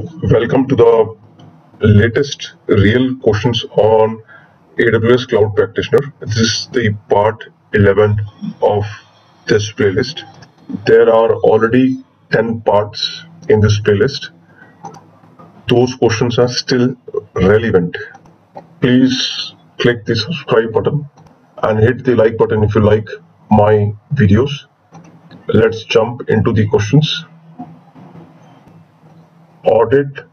welcome to the latest real questions on AWS Cloud Practitioner. This is the part 11 of this playlist. There are already 10 parts in this playlist. Those questions are still relevant. Please click the subscribe button and hit the like button if you like my videos. Let's jump into the questions. Audit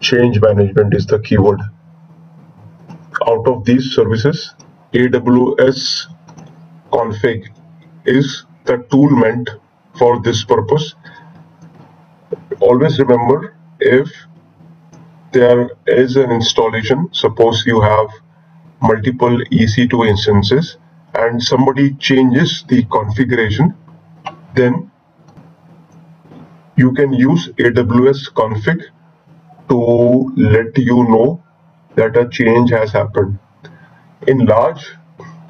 change management is the keyword. Out of these services, AWS config is the tool meant for this purpose. Always remember if there is an installation, suppose you have multiple EC2 instances and somebody changes the configuration, then you can use AWS config to let you know that a change has happened. In large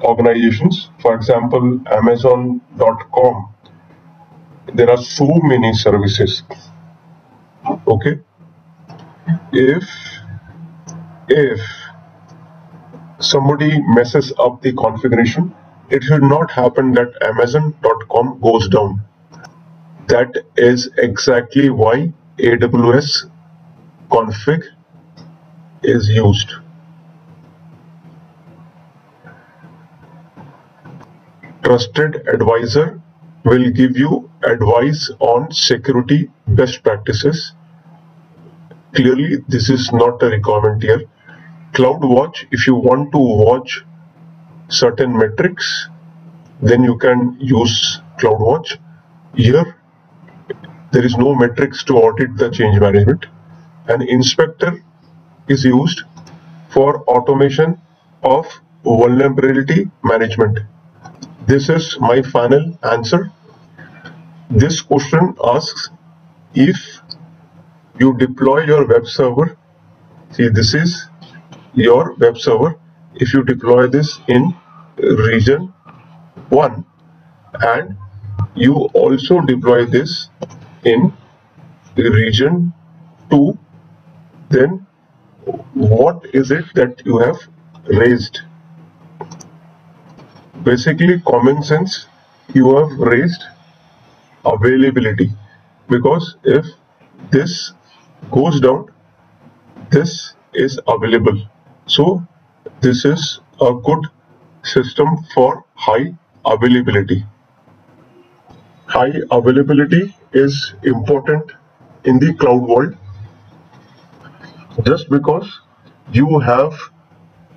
organizations, for example, Amazon.com, there are so many services. Okay, if if somebody messes up the configuration, it should not happen that Amazon.com goes down. That is exactly why AWS config is used. Trusted advisor will give you advice on security best practices. Clearly, this is not a requirement here. CloudWatch, if you want to watch certain metrics, then you can use CloudWatch. Here, there is no metrics to audit the change management. An inspector is used for automation of vulnerability management. This is my final answer. This question asks if you deploy your web server, see this is your web server. If you deploy this in region 1 and you also deploy this in region 2 then what is it that you have raised? Basically common sense you have raised availability. Because if this goes down this is available. So this is a good system for high availability. High availability is important in the cloud world just because you have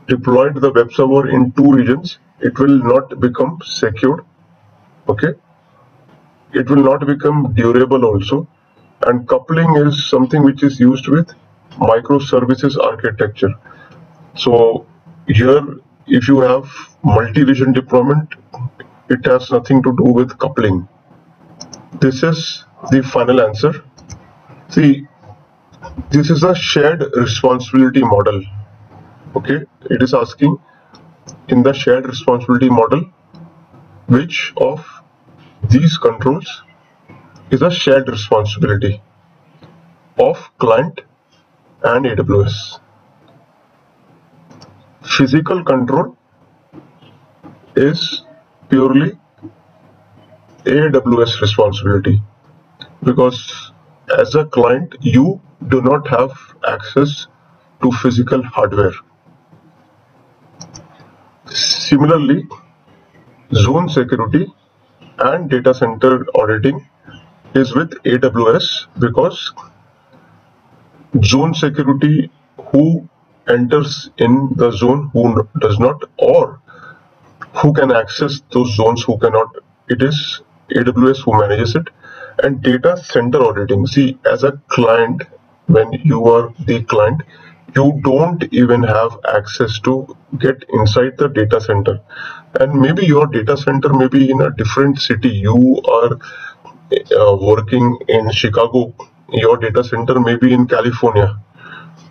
deployed the web server in two regions it will not become secure okay? It will not become durable also. And coupling is something which is used with microservices architecture. So here if you have multi-region deployment it has nothing to do with coupling this is the final answer. See this is a shared responsibility model. Okay? It is asking in the shared responsibility model which of these controls is a shared responsibility of client and AWS physical control is purely AWS responsibility because as a client you do not have access to physical hardware. Similarly, zone security and data center auditing is with AWS because zone security who enters in the zone who does not or who can access those zones who cannot it is AWS who manages it? And data center auditing. See as a client when you are the client you don't even have access to get inside the data center. And maybe your data center may be in a different city. You are uh, working in chicago. Your data center may be in california.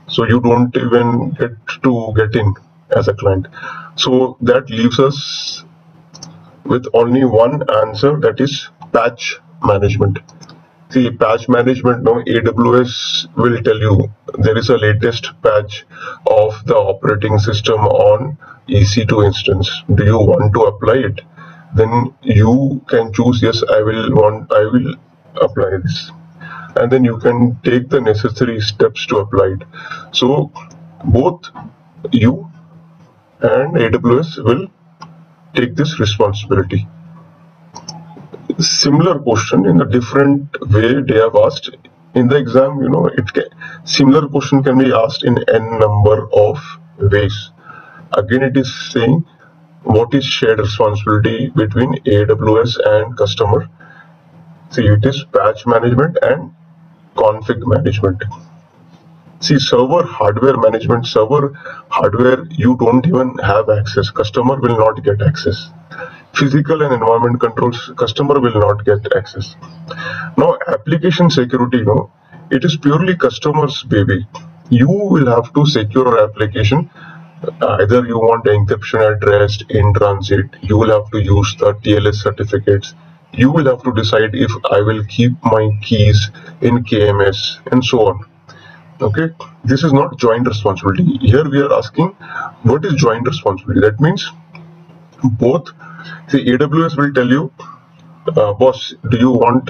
So you don't even get to get in as a client. So that leaves us with only one answer that is patch management See patch management now AWS will tell you there is a latest patch of the operating system on EC2 instance. Do you want to apply it? Then you can choose yes I will want I will apply this and then you can take the necessary steps to apply it. So both you and AWS will take this responsibility. Similar question in a different way they have asked. In the exam you know it can, similar question can be asked in n number of ways. Again it is saying what is shared responsibility between aws and customer? See it is patch management and config management see server hardware management server hardware you don't even have access. Customer will not get access. Physical and environment controls customer will not get access. Now application security you know it is purely customers baby. You will have to secure your application. Either you want encryption at rest in transit you will have to use the tls certificates. You will have to decide if i will keep my keys in kms and so on okay this is not joint responsibility here we are asking what is joint responsibility that means both See, AWS will tell you, uh, boss, do you want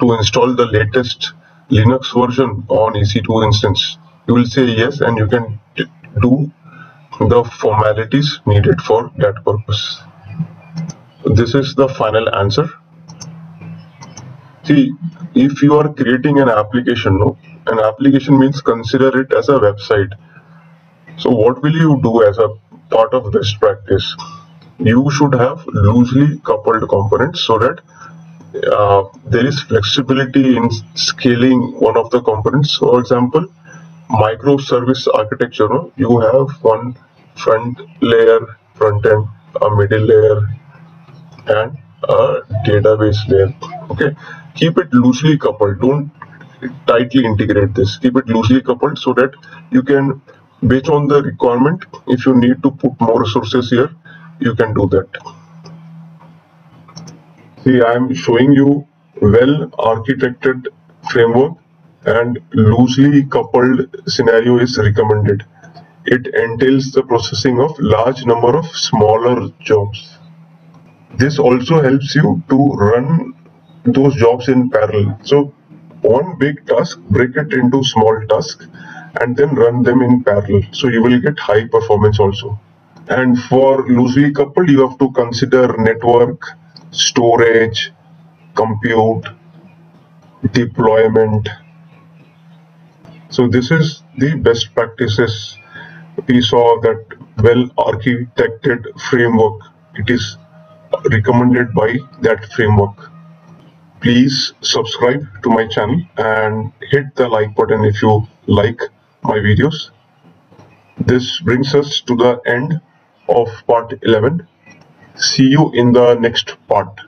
to install the latest Linux version on EC2 instance? You will say yes, and you can do the formalities needed for that purpose. This is the final answer. See, if you are creating an application, no, an application means consider it as a website. So what will you do as a part of this practice? you should have loosely coupled components so that uh, there is flexibility in scaling one of the components. For example, microservice architecture, you have one front layer, front end, a middle layer, and a database layer. Okay, keep it loosely coupled. Don't tightly integrate this. Keep it loosely coupled so that you can, based on the requirement, if you need to put more resources here, you can do that. See I am showing you well architected framework and loosely coupled scenario is recommended. It entails the processing of large number of smaller jobs. This also helps you to run those jobs in parallel. So one big task break it into small tasks and then run them in parallel so you will get high performance also and for loosely coupled, you have to consider network, storage, compute, deployment. So this is the best practices. We saw that well architected framework. It is recommended by that framework. Please subscribe to my channel and hit the like button if you like my videos. This brings us to the end of part 11. See you in the next part.